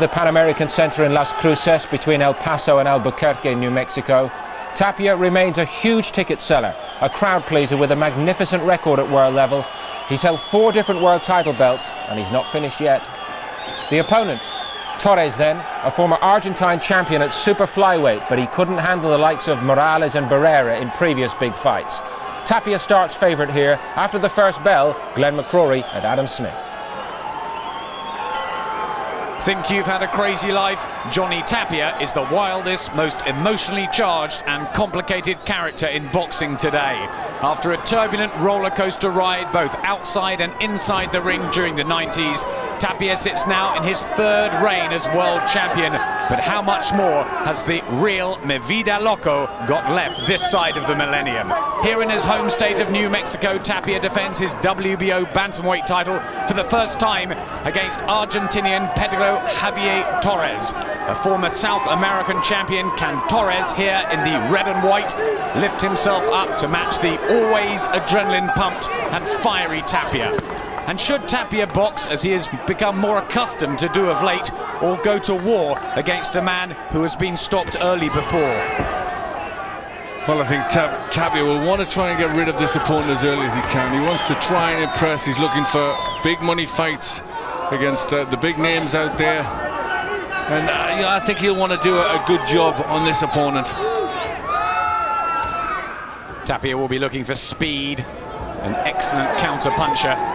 The Pan American Center in Las Cruces between El Paso and Albuquerque, New Mexico. Tapia remains a huge ticket seller, a crowd pleaser with a magnificent record at world level. He's held four different world title belts and he's not finished yet. The opponent, Torres then, a former Argentine champion at super flyweight, but he couldn't handle the likes of Morales and Barrera in previous big fights. Tapia starts favourite here. After the first bell, Glenn McCrory and Adam Smith. Think you've had a crazy life? Johnny Tapia is the wildest, most emotionally charged and complicated character in boxing today. After a turbulent roller coaster ride both outside and inside the ring during the 90s, Tapia sits now in his third reign as world champion. But how much more has the real Mi Vida Loca got left this side of the millennium? Here in his home state of New Mexico, Tapia defends his WBO bantamweight title for the first time against Argentinian Pedro Javier Torres. A former South American champion, can Torres here in the red and white lift himself up to match the always adrenaline-pumped and fiery Tapia? And should Tapia box, as he has become more accustomed to do of late, or go to war against a man who has been stopped early before? Well, I think Tap Tapia will want to try and get rid of this opponent as early as he can. He wants to try and impress. He's looking for big money fights against uh, the big names out there. And uh, yeah, I think he'll want to do a, a good job on this opponent. Tapia will be looking for speed, an excellent counter puncher, and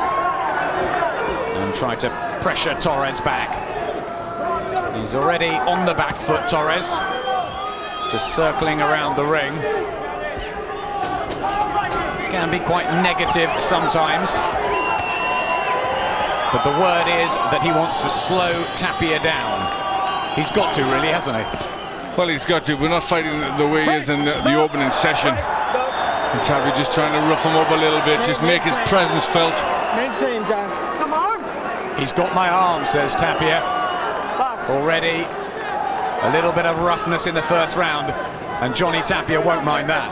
try to pressure Torres back. He's already on the back foot, Torres, just circling around the ring. Can be quite negative sometimes. But the word is that he wants to slow Tapia down. He's got to, really, hasn't he? Well, he's got to. We're not fighting the way he is in the, the opening session. And Tapia just trying to rough him up a little bit, just make his presence felt. Maintain, John. He's got my arm, says Tapia. Already a little bit of roughness in the first round, and Johnny Tapia won't mind that.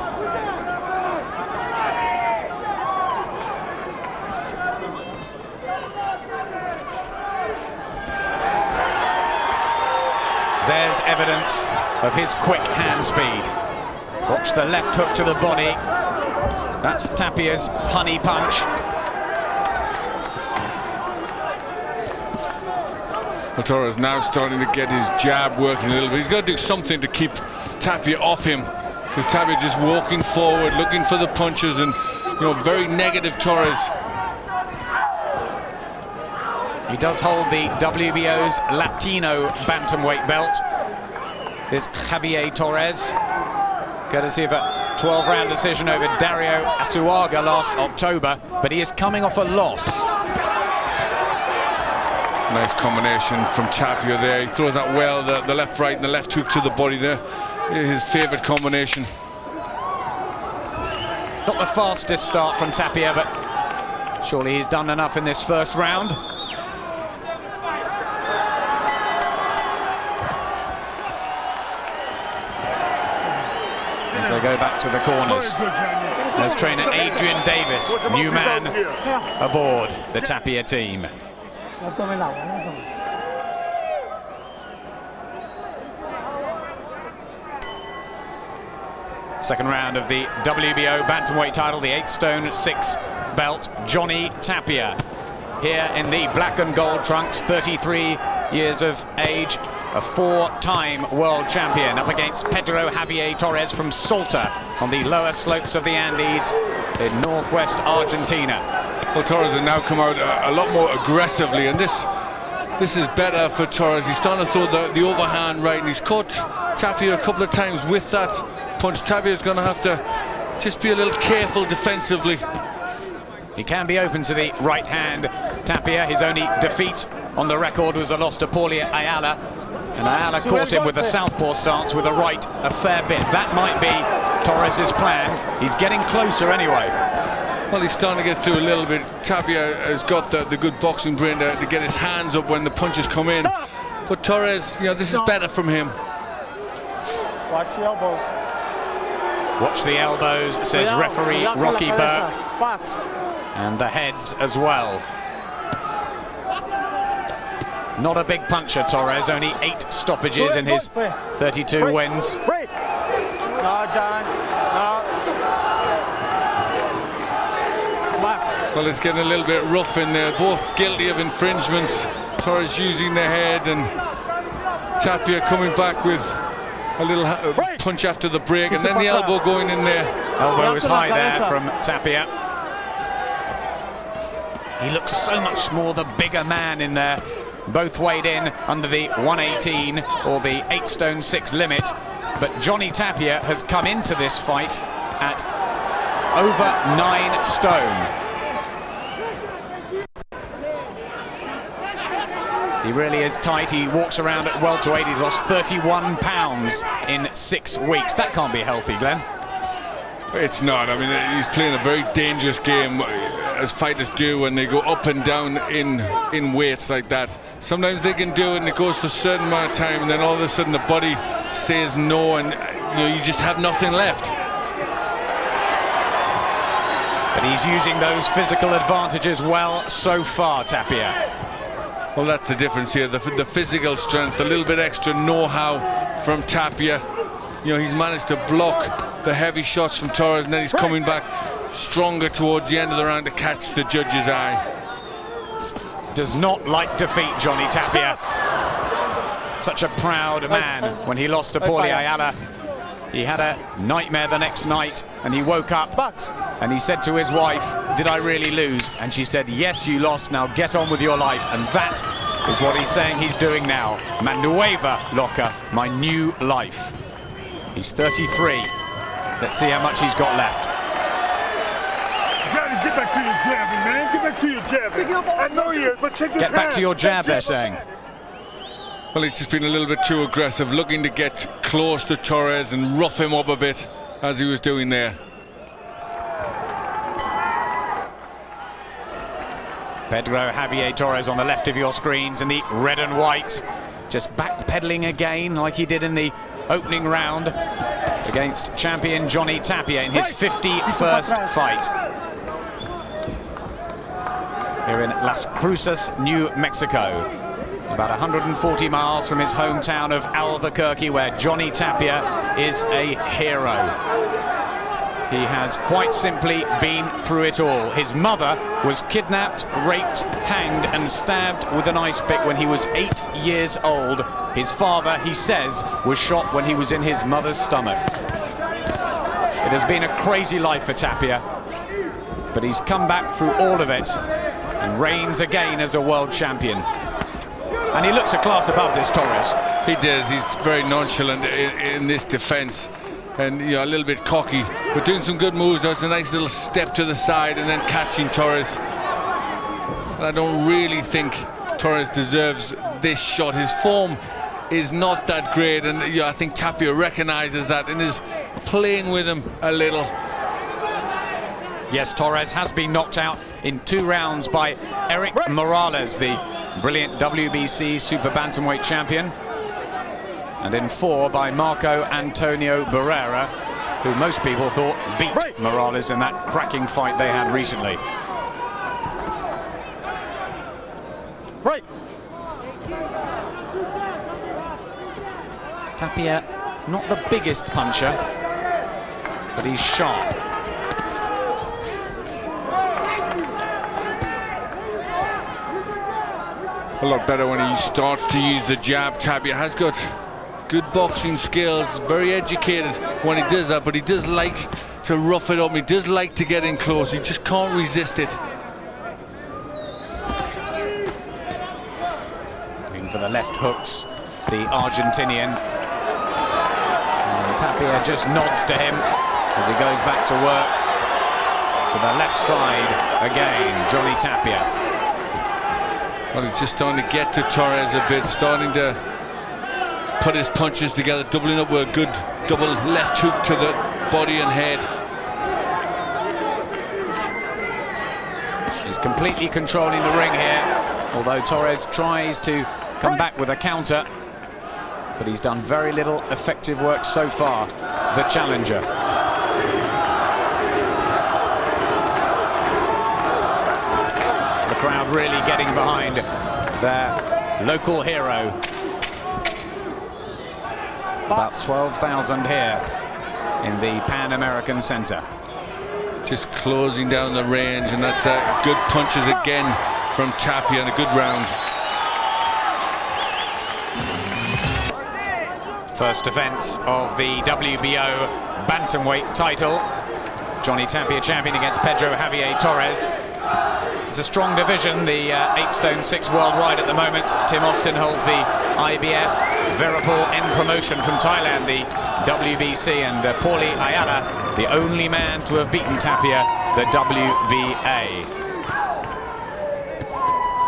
There's evidence of his quick hand speed. Watch the left hook to the body. That's Tapia's honey punch. Torres now starting to get his jab working a little bit. He's got to do something to keep Tapia off him. Because Tapia just walking forward, looking for the punches, and, you know, very negative Torres. He does hold the WBO's Latino bantamweight belt. This Javier Torres, courtesy of a 12-round decision over Dario Azuaga last October, but he is coming off a loss. Nice combination from Tapia there. He throws that well, the, the left right and the left hook to the body there. His favourite combination. Not the fastest start from Tapia, but surely he's done enough in this first round. As they go back to the corners. There's trainer Adrian Davis, new man aboard the Tapia team. Second round of the WBO bantamweight title, the eight stone six belt, Johnny Tapia. Here in the black and gold trunks, 33 years of age, a four-time world champion up against Pedro Javier Torres from Salta on the lower slopes of the Andes in northwest Argentina. Well, Torres has now come out a, a, lot more aggressively, and this this is better for Torres. He's starting to throw the, the overhand right, and he's caught Tapia a couple of times with that punch. Tapia is going to have to just be a little careful defensively. He can be open to the right hand. Tapia, his only defeat on the record was a loss to Paulie Ayala. And Ayala caught him with a southpaw stance with a right a fair bit. That might be Torres's plan. He's getting closer anyway. Well, he's starting to get through a little bit. Tapia has got the, the good boxing brain to, to get his hands up when the punches come in. But Torres, you know, this is better from him. Watch the elbows. Watch the elbows, says Cuidado, referee cuidado Rocky la. Burke. Box. And the heads as well. Not a big puncher, Torres. Only eight stoppages in his 32 wins. Break. No, John. Well, it's getting a little bit rough in there. Both guilty of infringements. Torres using the head and Tapia coming back with a little uh, punch after the break and then the elbow going in there. Elbow was high there from Tapia. He looks so much more the bigger man in there. Both weighed in under the 118 or the 8 stone 6 limit. But Johnny Tapia has come into this fight at over 9 stone. He really is tight. He walks around at welterweight. He's lost 31 pounds in six weeks. That can't be healthy, Glenn. It's not. I mean, he's playing a very dangerous game, as fighters do when they go up and down in in weights like that. Sometimes they can do it, and it goes for a certain amount of time, and then all of a sudden the body says no, and you know you just have nothing left. But he's using those physical advantages well so far, Tapia. Well, that's the difference here. The, the physical strength, a little bit extra know-how from Tapia. You know, he's managed to block the heavy shots from Torres, and then he's coming back stronger towards the end of the round to catch the judge's eye. Does not like defeat, Johnny Tapia. Such a proud man when he lost to Paulie Ayala. He had a nightmare the next night, and he woke up Box. and he said to his wife, did I really lose? And she said, yes, you lost, now get on with your life. And that is what he's saying he's doing now. Manueva Loca, my new life. He's 33. Let's see how much he's got left. Get back to your jabbing, man. Get back to your jabbing. I know you, but check your Get back time. to your jab, they're saying. Well, he's just been a little bit too aggressive, looking to get close to Torres and rough him up a bit, as he was doing there. Pedro Javier Torres on the left of your screens in the red and white. Just backpedaling again like he did in the opening round against champion Johnny Tapia in his 51st fight. Here in Las Cruces, New Mexico. About 140 miles from his hometown of Albuquerque where Johnny Tapia is a hero. He has quite simply been through it all. His mother was kidnapped, raped, hanged and stabbed with an ice pick when he was eight years old. His father, he says, was shot when he was in his mother's stomach. It has been a crazy life for Tapia, but he's come back through all of it and reigns again as a world champion. And he looks a class above this Torres. He does. He's very nonchalant in, in this defence. And you know, a little bit cocky, but doing some good moves. There's a nice little step to the side and then catching Torres. And I don't really think Torres deserves this shot. His form is not that great, and you know, I think Tapia recognises that and is playing with him a little. Yes, Torres has been knocked out in two rounds by Erik Morales, the brilliant WBC Super Bantamweight champion. And in four by Marco Antonio Barrera, who most people thought beat Morales in that cracking fight they had recently. Right. Tapia, not the biggest puncher, but he's sharp. A lot better when he starts to use the jab. Tapia has got good boxing skills, very educated when he does that, but he does like to rough it up. He does like to get in close. He just can't resist it. In for the left hooks, the Argentinian. And Tapia just nods to him as he goes back to work. To the left side again, Johnny Tapia. Well, he's just starting to get to Torres a bit, starting to put his punches together, doubling up with a good double left hook to the body and head. He's completely controlling the ring here, although Torres tries to come back with a counter. But he's done very little effective work so far, the challenger. The crowd really getting behind their local hero. About 12,000 here in the Pan American Center. Just closing down the range, and that's uh, good punches again from Tapia and a good round. First defense of the WBO bantamweight title. Johnny Tapia champion against Pedro Javier Torres. It's a strong division, the uh, 8 stone 6 worldwide at the moment. Tim Austin holds the IBF. Veeraphol N promotion from Thailand, the WBC. And uh, Paulie Ayala, the only man to have beaten Tapia, the WBA.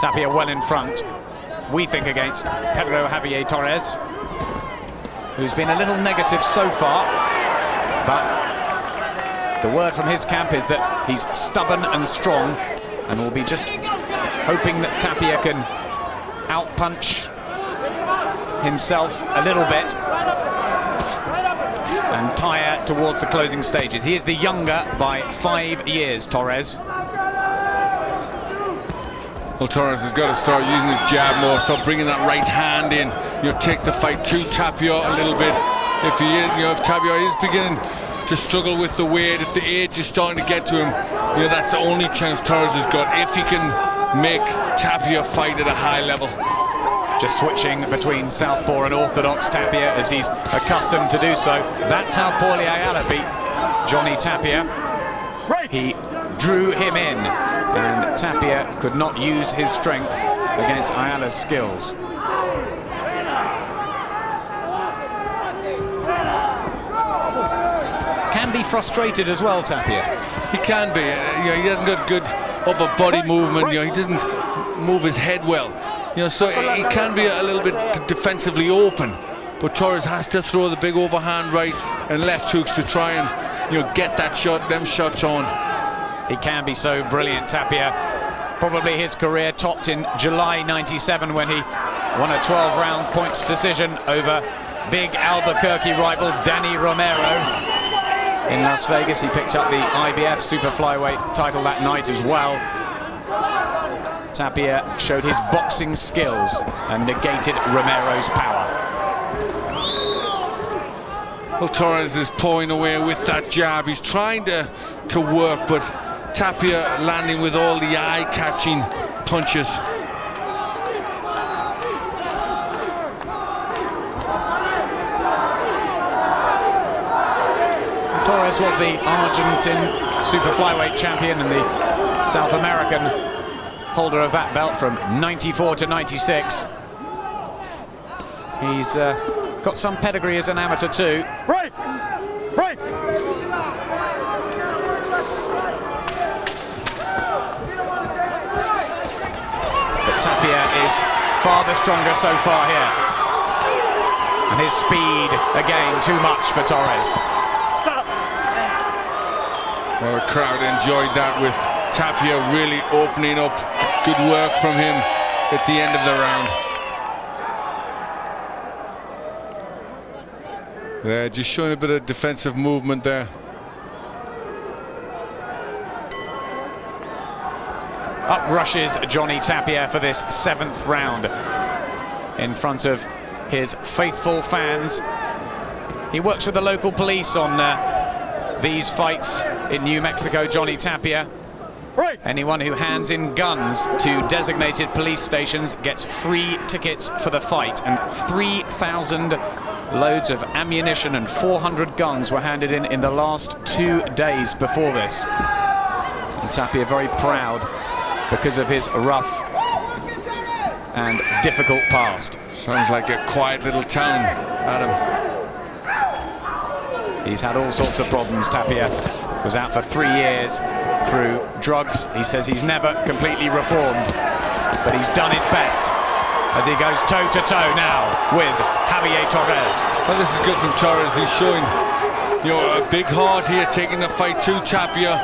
Tapia well in front, we think, against Pedro Javier Torres who's been a little negative so far. But the word from his camp is that he's stubborn and strong and we'll be just hoping that Tapia can outpunch himself a little bit and tire towards the closing stages. He is the younger by five years, Torres. Well, Torres has got to start using his jab more, start bringing that right hand in. You know, take the fight to Tapia a little bit. If he is, you know, if Tapia is beginning to struggle with the weight, if the age is starting to get to him, you know, that's the only chance Torres has got. If he can make Tapia fight at a high level. Just switching between southpaw and orthodox Tapia as he's accustomed to do so. That's how Paulie Ayala beat Johnny Tapia. He drew him in and Tapia could not use his strength against Ayala's skills. Can be frustrated as well, Tapia. He can be. Uh, you know, he hasn't got good upper body movement. You know, he doesn't move his head well. You know, so he can be a little bit defensively open. But Torres has to throw the big overhand right and left hooks to try and you know get that shot, them shots on. He can be so brilliant, Tapia. Probably his career topped in July 97 when he won a 12-round points decision over big Albuquerque rival Danny Romero. In Las Vegas, he picked up the IBF super flyweight title that night as well. Tapia showed his boxing skills and negated Romero's power. Well, Torres is pawing away with that jab. He's trying to, to work, but Tapia landing with all the eye-catching punches. Torres was the Argentine super flyweight champion and the South American holder of that belt from 94 to 96. He's uh, got some pedigree as an amateur too. Right! Right! Tapia is far the stronger so far here. And his speed, again, too much for Torres. Well, the crowd enjoyed that with Tapia really opening up. Good work from him at the end of the round. There, just showing a bit of defensive movement there. Up rushes Johnny Tapia for this seventh round in front of his faithful fans. He works with the local police on uh, these fights in New Mexico, Johnny Tapia. Right! Anyone who hands in guns to designated police stations gets free tickets for the fight and 3,000 loads of ammunition and 400 guns were handed in in the last two days before this. And Tapia very proud because of his rough and difficult past. Sounds like a quiet little town, Adam. He's had all sorts of problems. Tapia was out for three years through drugs. He says he's never completely reformed, but he's done his best as he goes toe-to-toe -to -toe now with Javier Torres. Well, this is good from Torres. He's showing, you know, a big heart here, taking the fight to Tapia.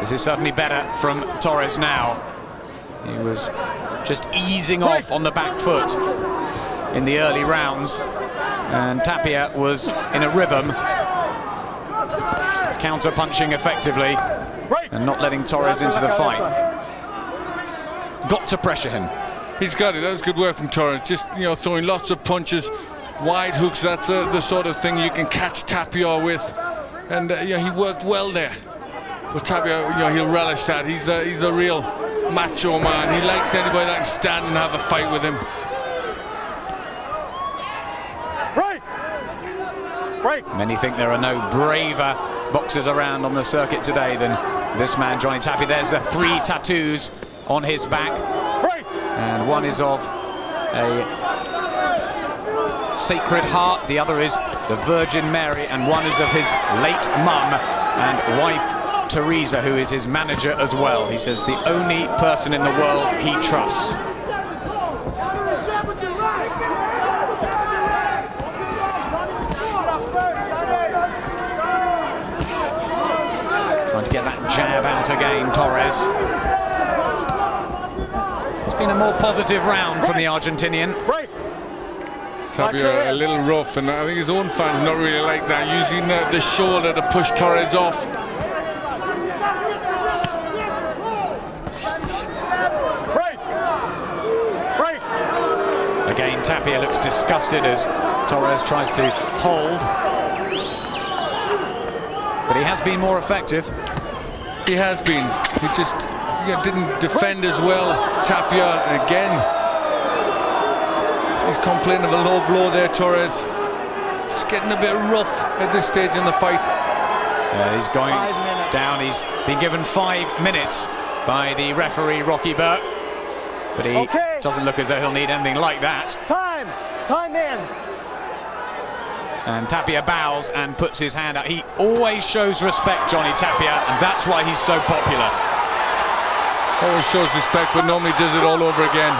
This is certainly better from Torres now. He was just easing off on the back foot in the early rounds. And Tapia was in a rhythm, counter-punching effectively. And not letting Torres into the fight. Got to pressure him. He's got it. That was good work from Torres. Just you know, throwing lots of punches, wide hooks. That's the, the sort of thing you can catch Tapia with, and uh, you know, he worked well there. But Tapia, you know, he'll relish that. He's a he's a real macho man. He likes anybody that can stand and have a fight with him. Break. Many think there are no braver boxers around on the circuit today than this man, Johnny Tapia. There's uh, three tattoos on his back, Break. and one is of a Sacred Heart, the other is the Virgin Mary, and one is of his late mum and wife Teresa, who is his manager as well. He says the only person in the world he trusts. Trying to get that jab out again, Torres. It's been a more positive round from the Argentinian. Break. Tapia a little rough, and I think his own fans not really like that, using the, the shoulder to push Torres off. Break. Break. Again, Tapia looks disgusted as Torres tries to hold. But he has been more effective. He has been. He just you know, didn't defend as well. Tapia again. He's complaining of a low blow there, Torres. Just getting a bit rough at this stage in the fight. Uh, he's going down. He's been given five minutes by the referee, Rocky Burke. But he Okay. doesn't look as though he'll need anything like that. Time. Time in. And Tapia bows and puts his hand out. He always shows respect, Johnny Tapia, and that's why he's so popular. Always shows respect, but normally does it all over again.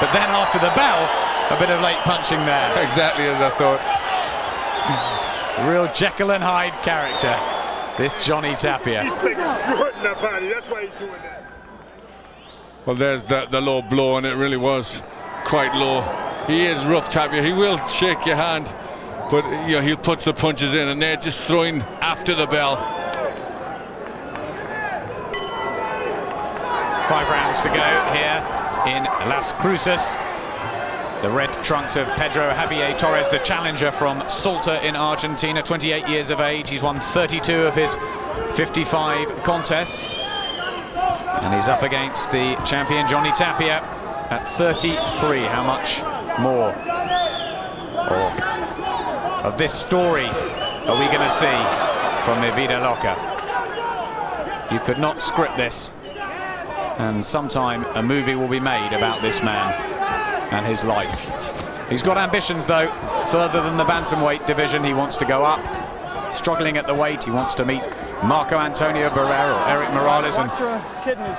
But then after the bell, a bit of late punching there. Exactly as I thought. Real Jekyll and Hyde character, this Johnny Tapia. He's big. Hurting that body. That's why he's doing that. Well, there's the, the low blow, and it really was quite low. He is rough, Tapia. He will shake your hand, but you know put the punches in, and they're just throwing after the bell. Five rounds to go here in Las Cruces. The red trunks of Pedro Javier Torres, the challenger from Salta in Argentina, 28 years of age. He's won 32 of his 55 contests. And he's up against the champion Johnny Tapia at 33. How much more or of this story are we going to see from Mi Locker. You could not script this and sometime a movie will be made about this man and his life. He's got ambitions though, further than the bantamweight division. He wants to go up, struggling at the weight. He wants to meet Marco Antonio Barrera or Erik Morales and Watch your kidneys.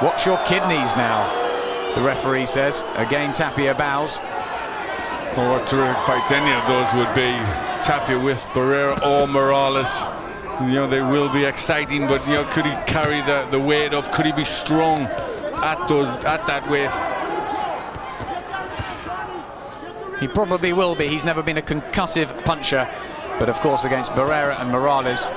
watch your kidneys now, the referee says. Again, Tapia bows. Oh, what terrific fight any of those would be. Tapia with Barrera or Morales. You know, they will be exciting, but you know, could he carry the, the weight of, could he be strong at those at that weight? He probably will be. He's never been a concussive puncher. But of course, against Barrera and Morales,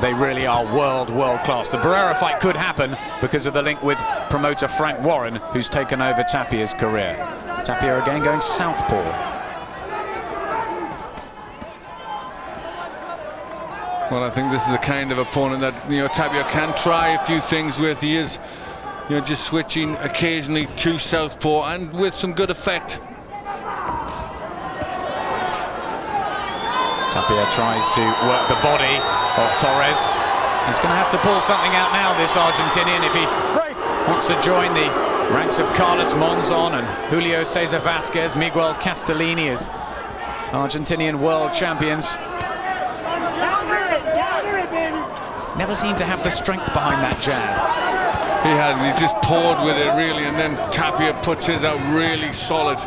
they really are world, world class. The Barrera fight could happen because of the link with promoter Frank Warren, who's taken over Tapia's career. Tapia again going southpaw. Well, I think this is the kind of opponent that you know Tapia can try a few things with. He is, you know, just switching occasionally to southpaw and with some good effect. Tapia tries to work the body of Torres. He's going to have to pull something out now, this Argentinian, if he wants to join the ranks of Carlos Monzon and Julio Cesar Vasquez, Miguel Castellini as Argentinian world champions. Never seem to have the strength behind that jab. He has, he just poured with it really, and then Tapia puts his out really solid.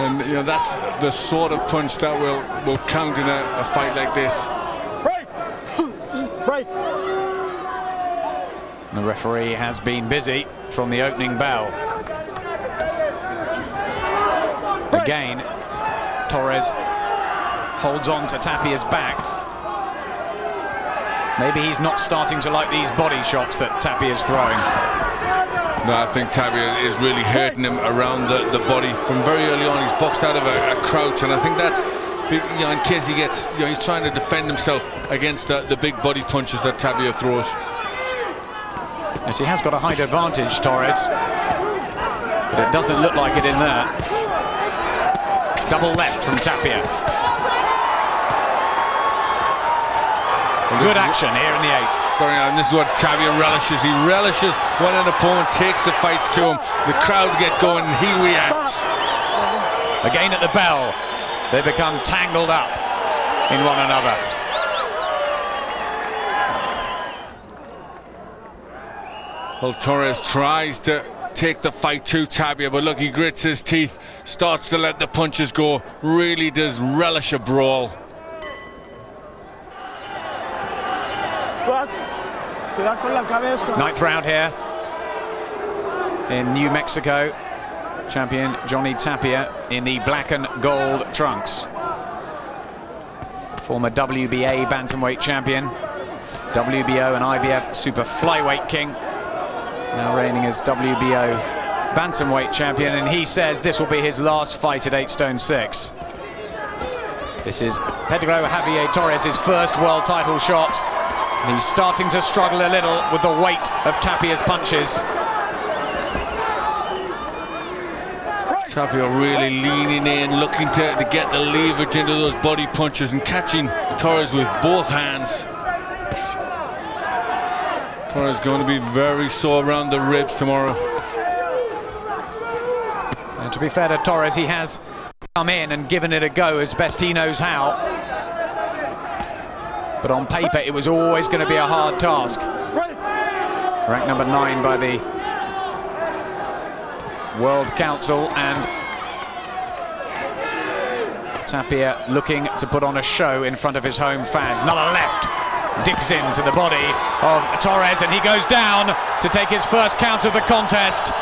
And you know that's the sort of punch that will will count in a, a fight like this. Break. Break. The referee has been busy from the opening bell. Again, Torres holds on to Tapia's back. Maybe he's not starting to like these body shots that Tapia's throwing. No, I think Tapia is really hurting him around the, the body from very early on. He's boxed out of a, a crouch, and I think that's you know, in case he gets, you know, he's trying to defend himself against the, the big body punches that Tapia throws. Yes, he has got a height advantage, Torres. But it doesn't look like it in there. Double left from Tapia. Good action here in the eighth. Sorry, and this is what Tapia relishes. He relishes when an opponent takes the fights to him. The crowd get going and he reacts. Again at the bell. They become tangled up in one another. Well, Torres tries to take the fight to Tapia, but look, he grits his teeth, starts to let the punches go, really does relish a brawl. Ninth round here in New Mexico. Champion Johnny Tapia in the black and gold trunks. Former WBA bantamweight champion, WBO and IBF super flyweight king. Now reigning as WBO bantamweight champion, and he says this will be his last fight at 8 stone 6. This is Pedro Javier Torres' first world title shot. And He's starting to struggle a little with the weight of Tapia's punches. Tapia really leaning in, looking to, to get the leverage into those body punches and catching Torres with both hands. Torres going to be very sore around the ribs tomorrow. And to be fair to Torres, he has come in and given it a go as best he knows how. But on paper, it was always going to be a hard task. Ranked number nine by the World Council and Tapia looking to put on a show in front of his home fans. Another left digs into the body of Torres and he goes down to take his first count of the contest.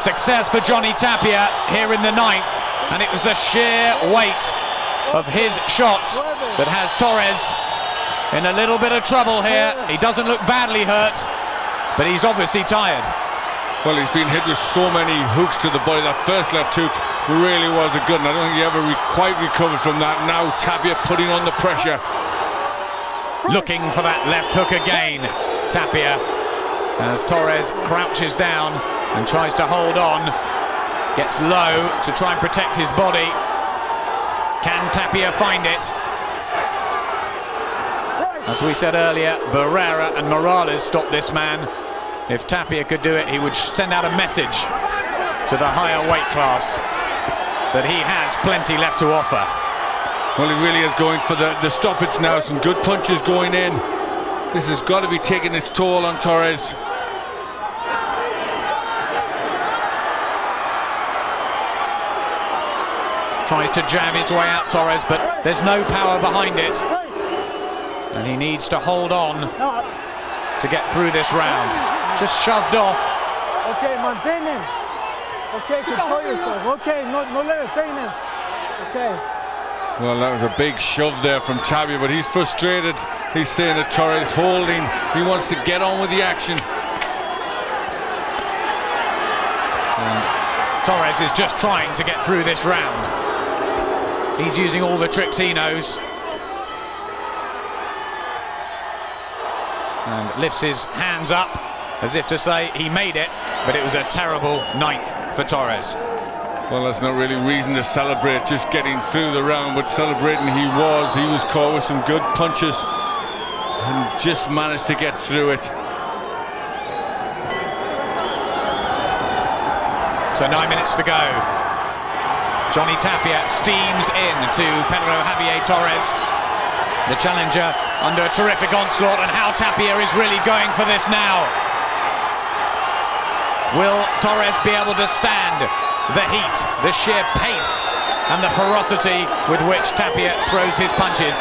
Success for Johnny Tapia here in the ninth and it was the sheer weight of his shots that has Torres in a little bit of trouble here. He doesn't look badly hurt, but he's obviously tired. Well, he's been hit with so many hooks to the body. That first left hook really was a good one. I don't think he ever re quite recovered from that. Now Tapia putting on the pressure. Looking for that left hook again. Tapia as Torres crouches down and tries to hold on. Gets low to try and protect his body. Can Tapia find it? As we said earlier, Barrera and Morales stopped this man. If Tapia could do it, he would send out a message to the higher weight class that he has plenty left to offer. Well, he really is going for the, the stoppage now. Some good punches going in. This has got to be taking its toll on Torres. Tries to jab his way out, Torres, but there's no power behind it. And he needs to hold on to get through this round. Just shoved off. Okay, mantienen. Okay, control yourself. Okay, no, no le detengas. Okay. Well, that was a big shove there from Tapia, but he's frustrated. He's saying that Torres holding. He wants to get on with the action. And Torres is just trying to get through this round. He's using all the tricks he knows. And lifts his hands up as if to say he made it, but it was a terrible ninth for Torres. Well, that's not really reason to celebrate, just getting through the round, but celebrating he was. He was caught with some good punches and just managed to get through it. So nine minutes to go. Johnny Tapia steams in to Pedro Javier Torres. The challenger under a terrific onslaught and how Tapia is really going for this now. Will Torres be able to stand the heat, the sheer pace and the ferocity with which Tapia throws his punches?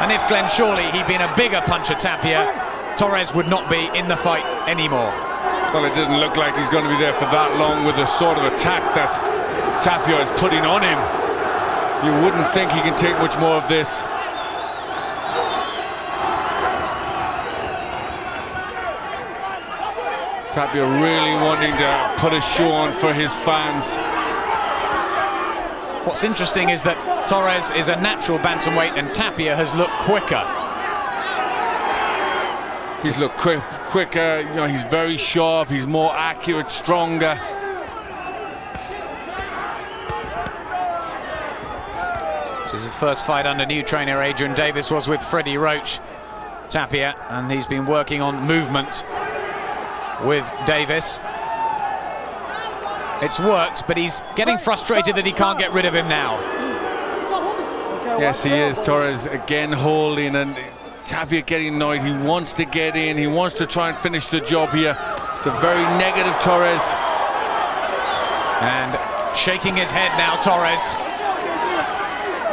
And if Glenn Shawley, he'd been a bigger puncher Tapia, Torres would not be in the fight anymore. Well, it doesn't look like he's going to be there for that long with the sort of attack that Tapia is putting on him. You wouldn't think he can take much more of this. Tapia really wanting to put a show on for his fans. What's interesting is that Torres is a natural bantamweight and Tapia has looked quicker. He's looked quick, quicker, you know, he's very sharp, he's more accurate, stronger. This is his first fight under new trainer Adrian Davis was with Freddie Roach. Tapia, and he's been working on movement with Davis. It's worked, but he's getting frustrated that he can't get rid of him now. Yes, he is. Torres again hauling and Tapia getting annoyed. He wants to get in. He wants to try and finish the job here. It's a very negative Torres. And shaking his head now, Torres.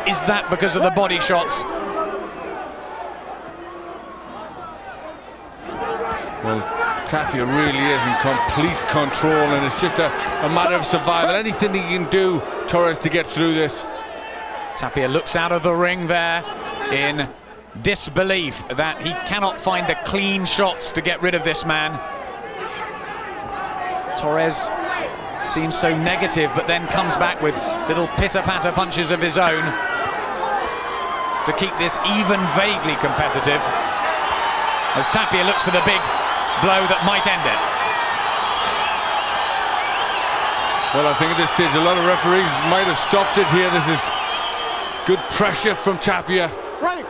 Is that because of the body shots? Well, Tapia really is in complete control and it's just a, a matter of survival. Anything he can do, Torres, to get through this. Tapia looks out of the ring there in disbelief that he cannot find the clean shots to get rid of this man. Torres seems so negative, but then comes back with little pitter-patter punches of his own to keep this even vaguely competitive. As Tapia looks for the big blow that might end it. Well, I think at this stage a lot of referees might have stopped it here. This is good pressure from Tapia. Right.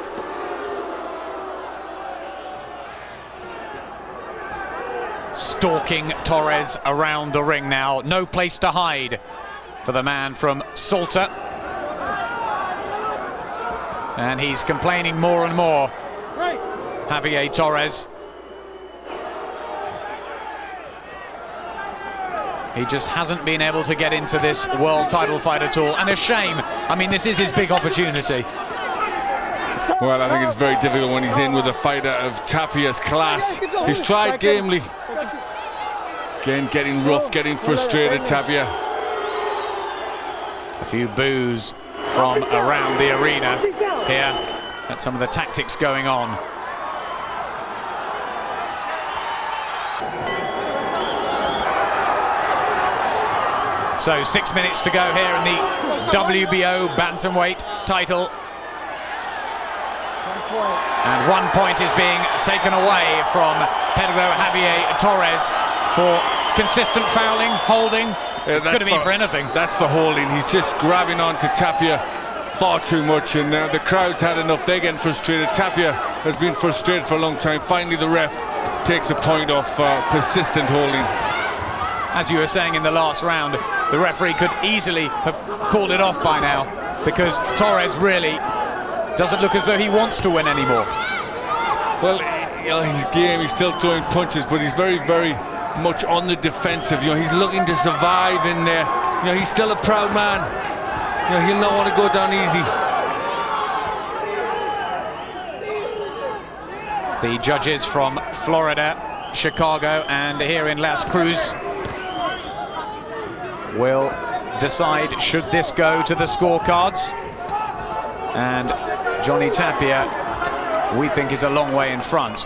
Stalking Torres around the ring now. No place to hide for the man from Salta. And he's complaining more and more. Right. Javier Torres. He just hasn't been able to get into this world title fight at all. And a shame. I mean, this is his big opportunity. Well, I think it's very difficult when he's in with a fighter of Tapia's class. He's tried gamely. Again, getting rough, getting frustrated, Tapia. A few boos from around the arena here at some of the tactics going on. So six minutes to go here in the WBO bantamweight title. And one point is being taken away from Pedro Javier Torres for consistent fouling, holding. Yeah, Could have been for anything. That's for hauling. He's just grabbing onto Tapia far too much, and uh, the crowd's had enough. They're getting frustrated. Tapia has been frustrated for a long time. Finally, the ref takes a point off uh, persistent hauling As you were saying in the last round, the referee could easily have called it off by now because Torres really doesn't look as though he wants to win anymore. Well, you know, his game, he's still throwing punches, but he's very, very much on the defensive. You know, he's looking to survive in there. You know, he's still a proud man. You know, he'll not want to go down easy. The judges from Florida, Chicago, and here in Las Cruz will decide should this go to the scorecards. And Johnny Tapia, we think, is a long way in front.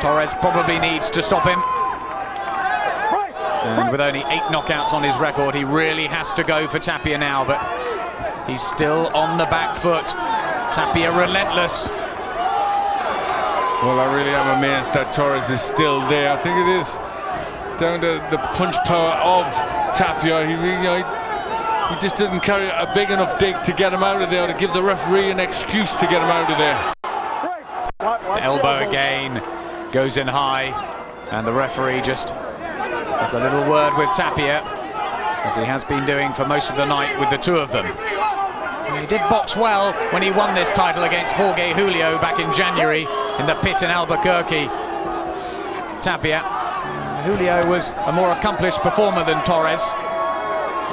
Torres probably needs to stop him. And with only eight knockouts on his record, he really has to go for Tapia now, but he's still on the back foot. Tapia relentless. Well, I really am amazed that Torres is still there. I think it is down to the punch power of Tapia. He, you know, he, he just doesn't carry a big enough dig to get him out of there, to give the referee an excuse to get him out of there. The elbow again goes in high, and the referee just has a little word with Tapia, as he has been doing for most of the night with the two of them. And he did box well when he won this title against Jorge Julio back in January in the pit in Albuquerque. Tapia. Julio was a more accomplished performer than Torres.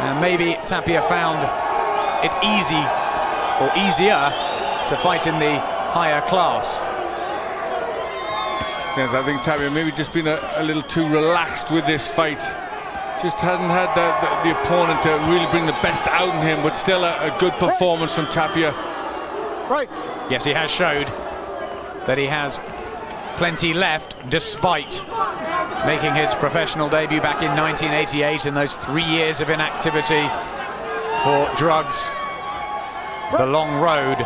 And maybe Tapia found it easy or easier to fight in the higher class. Yes, I think Tapia maybe just been a, a, little too relaxed with this fight. Just hasn't had the, the, the opponent to really bring the best out in him, but still a, a good performance from Tapia. Right. Yes, he has showed that he has plenty left, despite making his professional debut back in 1988 in those three years of inactivity for drugs. The long road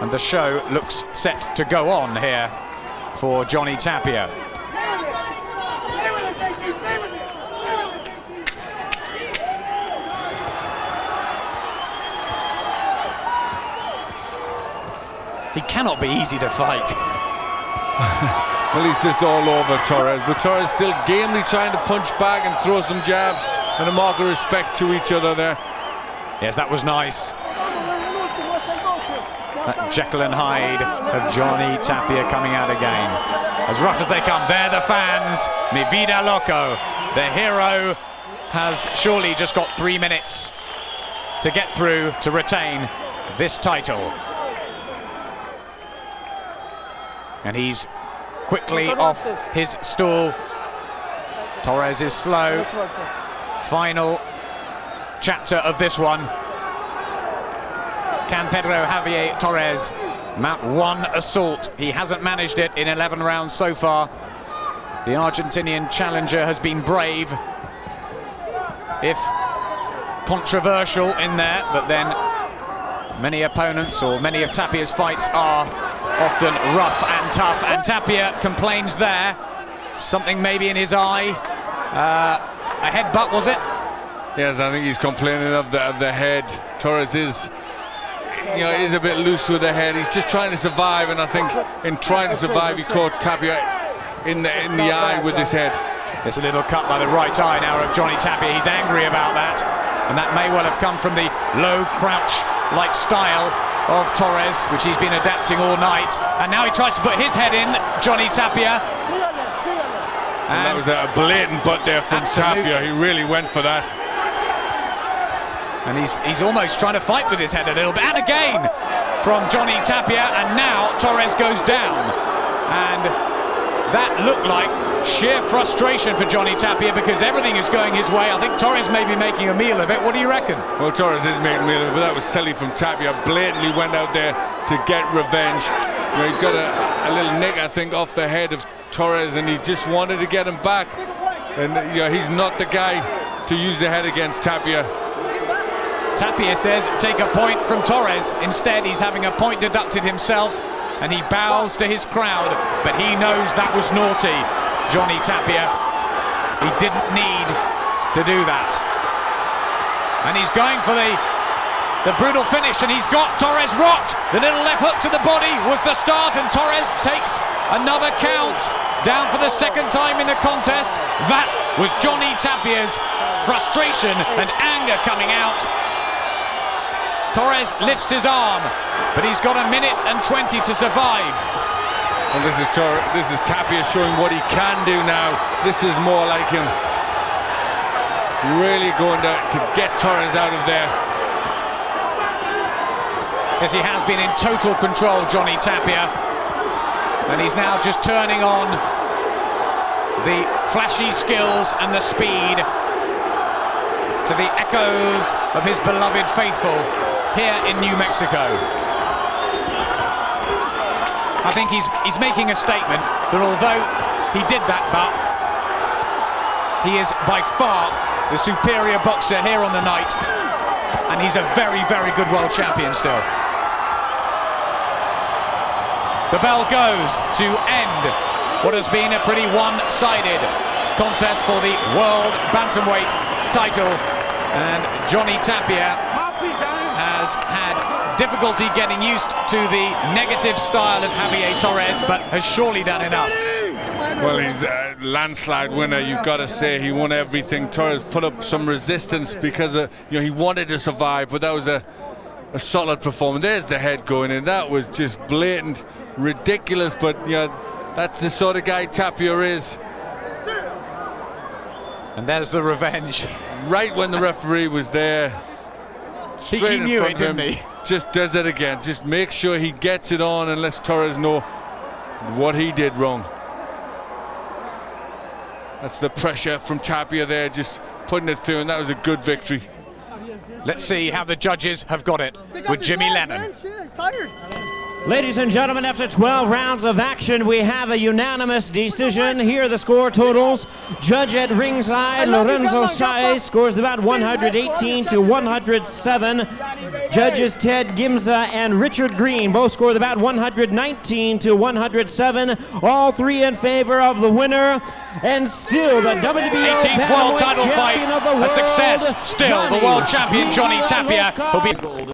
and the show looks set to go on here for Johnny Tapia. He cannot be easy to fight. well, he's just all over Torres. But Torres still gamely trying to punch back and throw some jabs and a mark of respect to each other there. Yes, that was nice. That Jekyll and Hyde of Johnny Tapia coming out again. As rough as they come, there the fans. Mi Vida Loca. The hero has surely just got three minutes to get through to retain this title. And he's quickly off his stool. Torres is slow. Final chapter of this one. Can Pedro Javier Torres mount one assault? He hasn't managed it in 11 rounds so far. The Argentinian challenger has been brave, if controversial in there, but then many opponents or many of Tapia's fights are often rough and tough, and Tapia complains there. Something maybe in his eye. Uh, a headbutt, was it? Yes, I think he's complaining of the, of the head. Torres is, you know, is a bit loose with the head. He's just trying to survive, and I think in trying to survive, he caught Tapia in the in the eye with his head. There's a little cut by the right eye now of Johnny Tapia. He's angry about that, and that may well have come from the low crouch-like style of Torres, which he's been adapting all night. And now he tries to put his head in, Johnny Tapia. And, that was a blatant butt there from Tapia. He really went for that. And he's he's almost trying to fight with his head a little bit. And again from Johnny Tapia. And now Torres goes down. And that looked like sheer frustration for Johnny Tapia because everything is going his way. I think Torres may be making a meal of it. What do you reckon? Well, Torres is making a meal of it, but that was silly from Tapia. Blatantly went out there to get revenge. You know, he's got a, a little nick, I think, off the head of Torres, and he just wanted to get him back. And uh, you know, he's not the guy to use the head against Tapia. Tapia says take a point from Torres. Instead, he's having a point deducted himself and he bows to his crowd, but he knows that was naughty, Johnny Tapia. He didn't need to do that. And he's going for the the brutal finish, and he's got Torres rocked. The little left hook to the body was the start, and Torres takes another count down for the second time in the contest. That was Johnny Tapia's frustration and anger coming out. Torres lifts his arm, but he's got a minute and 20 to survive. And this is Tor this is Tapia showing what he can do now. This is more like him. Really going to, to get Torres out of there. Yes, he has been in total control, Johnny Tapia. And he's now just turning on the flashy skills and the speed to the echoes of his beloved faithful here in New Mexico. I think he's he's making a statement that although he did that, but he is by far the superior boxer here on the night, and he's a very, very good world champion still. The bell goes to end what has been a pretty one-sided contest for the world bantamweight title, and Johnny Tapia has had difficulty getting used to the negative style of Javier Torres, but has surely done enough. Well, he's a landslide winner, you've got to say. He won everything. Torres put up some resistance because of, you know he wanted to survive, but that was a, a solid performance. There's the head going in. That was just blatant, ridiculous, but you know, that's the sort of guy Tapia is. And there's the revenge. Right when the referee was there, he, he knew it, didn't he? Just does it again. Just make sure he gets it on and lets Torres know what he did wrong. That's the pressure from Tapia there, just putting it through, and that was a good victory. Let's see how the judges have got it with Jimmy Lennon. He's tired. Ladies and gentlemen, after 12 rounds of action, we have a unanimous decision. Here are the score totals. Judge at ringside, Lorenzo Sai scores about 118 to 107. Judges Ted Gimza and Richard Green both scored about 119 to 107. All three in favor of the winner. And still the WBO 18th world title fight, a success. Still, the world champion Johnny Tapia will be.